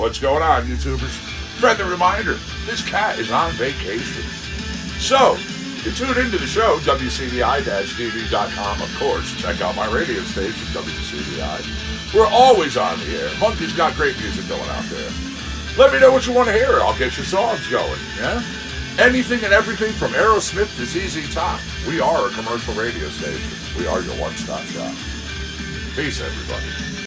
What's going on, YouTubers? Friendly reminder, this cat is on vacation. So, to tune into the show, WCDI-TV.com, of course. Check out my radio station, WCDI. We're always on the air. Monkey's got great music going out there. Let me know what you want to hear. I'll get your songs going, yeah? Anything and everything from Aerosmith to ZZ Top. We are a commercial radio station. We are your one-stop shop. Peace, everybody.